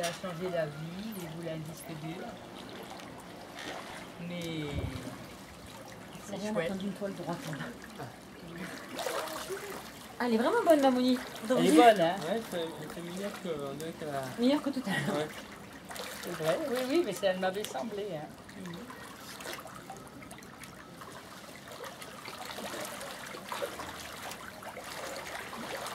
a changé d'avis, il voulait un disque dur. Mais C'est chouette. une toile droite. Ah, elle est vraiment bonne, la Moni. Elle est bonne, hein Ouais, c'est meilleur que, euh, on que tout à l'heure. Ouais. C'est vrai, oui, oui, mais ça elle m'avait semblé. Hein. Mhm.